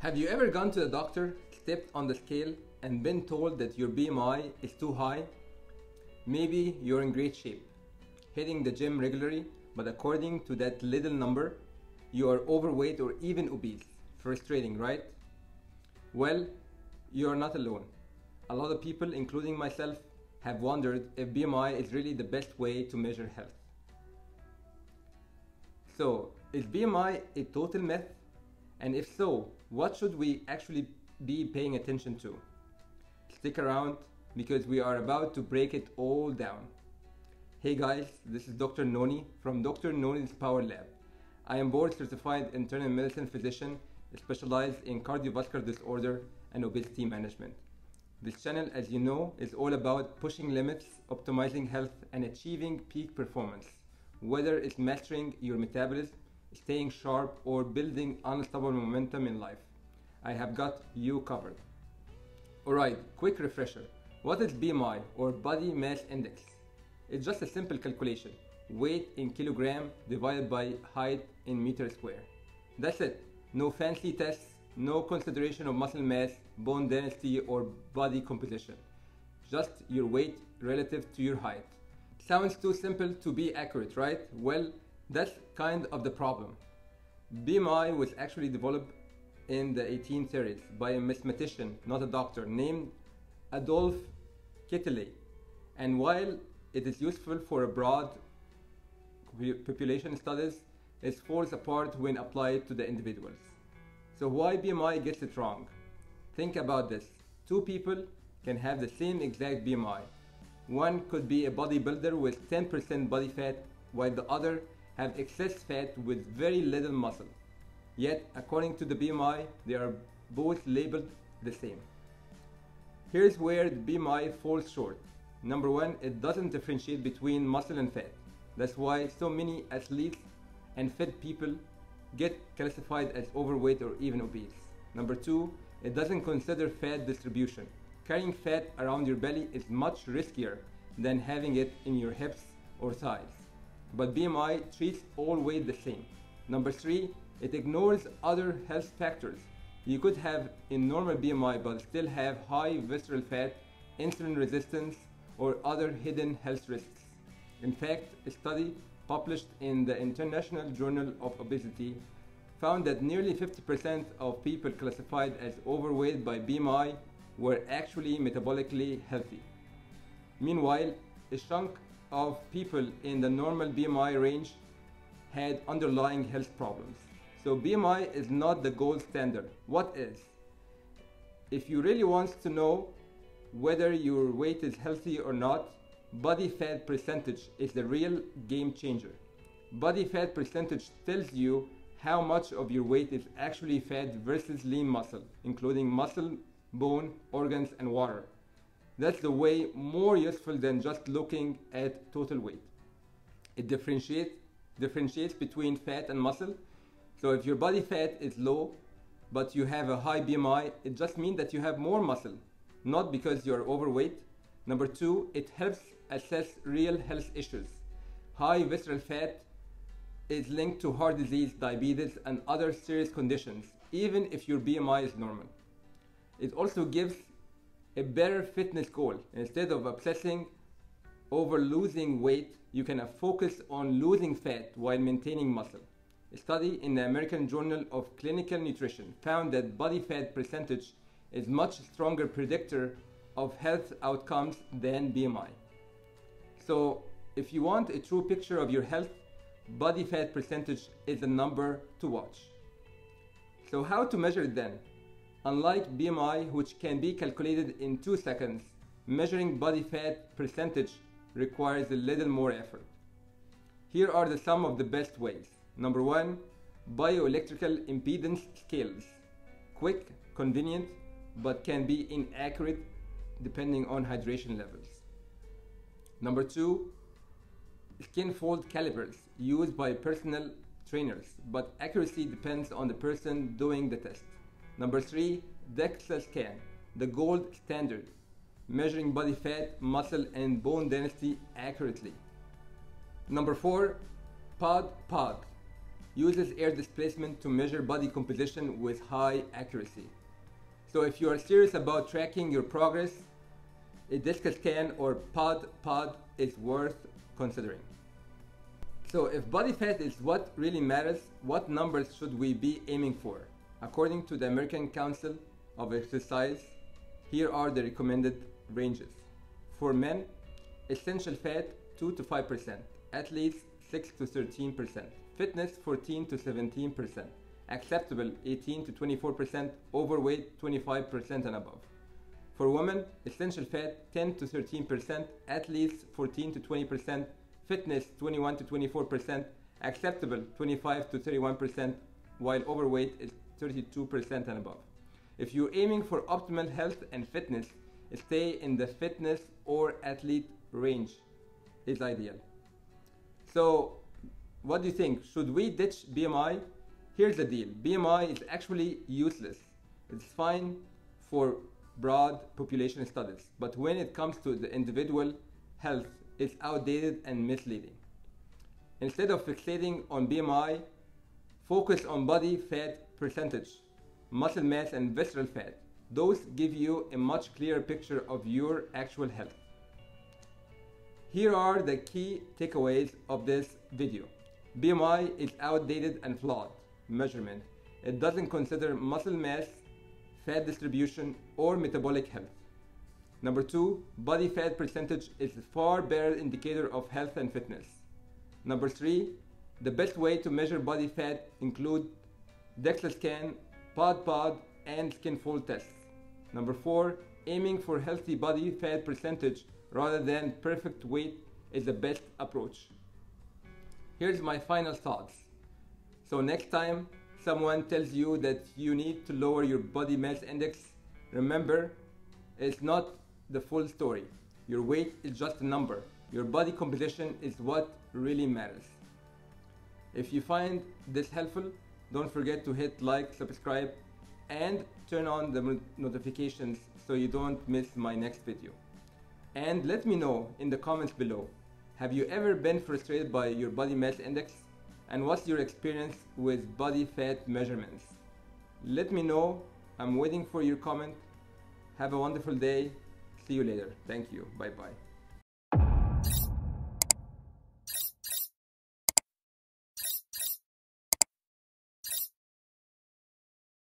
Have you ever gone to the doctor, stepped on the scale, and been told that your BMI is too high? Maybe you're in great shape, hitting the gym regularly, but according to that little number, you are overweight or even obese. Frustrating, right? Well, you are not alone. A lot of people, including myself, have wondered if BMI is really the best way to measure health. So, is BMI a total myth? And if so, what should we actually be paying attention to? Stick around because we are about to break it all down. Hey guys, this is Dr. Nony from Dr. Nony's Power Lab. I am board certified internal medicine physician specialized in cardiovascular disorder and obesity management. This channel, as you know, is all about pushing limits, optimizing health, and achieving peak performance. Whether it's mastering your metabolism, staying sharp, or building unstoppable momentum in life, I have got you covered. Alright, quick refresher. What is BMI or Body Mass Index? It's just a simple calculation. Weight in kilogram divided by height in meter square. That's it. No fancy tests, no consideration of muscle mass, bone density, or body composition. Just your weight relative to your height. Sounds too simple to be accurate, right? Well, that's kind of the problem. BMI was actually developed in the 1830s by a mathematician, not a doctor, named Adolphe Quetelet. And while it is useful for a broad population studies, it falls apart when applied to the individuals. So why BMI gets it wrong? Think about this. Two people can have the same exact BMI. One could be a bodybuilder with 10% body fat, while the other have excess fat with very little muscle. Yet, according to the BMI, they are both labeled the same. Here's where the BMI falls short. Number one, it doesn't differentiate between muscle and fat. That's why so many athletes and fit people get classified as overweight or even obese. Number two, it doesn't consider fat distribution. Carrying fat around your belly is much riskier than having it in your hips or thighs. But BMI treats all weight the same. Number three, it ignores other health factors. You could have a normal BMI but still have high visceral fat, insulin resistance, or other hidden health risks. In fact, a study published in the International Journal of Obesity found that nearly 50% of people classified as overweight by BMI were actually metabolically healthy. Meanwhile, a chunk of people in the normal BMI range had underlying health problems. So BMI is not the gold standard. What is? If you really want to know whether your weight is healthy or not, body fat percentage is the real game changer. Body fat percentage tells you how much of your weight is actually fat versus lean muscle, including muscle, bone, organs, and water. That's the way more useful than just looking at total weight. It differentiates, differentiates between fat and muscle. So if your body fat is low, but you have a high BMI, it just means that you have more muscle, not because you're overweight. Number two, it helps assess real health issues. High visceral fat is linked to heart disease, diabetes, and other serious conditions, even if your BMI is normal. It also gives a better fitness goal. Instead of obsessing over losing weight, you can focus on losing fat while maintaining muscle. A study in the American Journal of Clinical Nutrition found that body fat percentage is much stronger predictor of health outcomes than BMI. So if you want a true picture of your health, body fat percentage is a number to watch. So how to measure it then? Unlike BMI, which can be calculated in 2 seconds, measuring body fat percentage requires a little more effort. Here are the some of the best ways. Number 1, bioelectrical impedance scales. Quick, convenient, but can be inaccurate depending on hydration levels. Number 2, skin fold calipers used by personal trainers, but accuracy depends on the person doing the test. Number three, DEXA scan, the gold standard, measuring body fat, muscle, and bone density accurately. Number four, BOD POD, uses air displacement to measure body composition with high accuracy. So if you are serious about tracking your progress, a DEXA scan or BOD POD is worth considering. So if body fat is what really matters, what numbers should we be aiming for? According to the American Council of Exercise, here are the recommended ranges. For men, essential fat 2 to 5%, athletes 6 to 13%, fitness 14 to 17%, acceptable 18 to 24%, overweight 25% and above. For women, essential fat 10 to 13%, athletes 14 to 20%, fitness 21 to 24%, acceptable 25 to 31%, while overweight is 32% and above. If you're aiming for optimal health and fitness, stay in the fitness or athlete range is ideal. So, what do you think? Should we ditch BMI? Here's the deal BMI is actually useless. It's fine for broad population studies, but when it comes to the individual health, it's outdated and misleading. Instead of fixating on BMI, focus on body fat percentage, muscle mass, and visceral fat. Those give you a much clearer picture of your actual health. Here are the key takeaways of this video. BMI is outdated and flawed measurement. It doesn't consider muscle mass, fat distribution, or metabolic health. Number two, body fat percentage is a far better indicator of health and fitness. Number three, the best way to measure body fat include DEXA scan, BOD POD, and skin fold tests. Number four, aiming for healthy body fat percentage rather than perfect weight is the best approach. Here's my final thoughts. So next time someone tells you that you need to lower your body mass index, remember it's not the full story. Your weight is just a number. Your body composition is what really matters. If you find this helpful, don't forget to hit like, subscribe, and turn on the notifications so you don't miss my next video. And let me know in the comments below, have you ever been frustrated by your body mass index? And what's your experience with body fat measurements? Let me know, I'm waiting for your comment. Have a wonderful day. See you later. Thank you. Bye bye.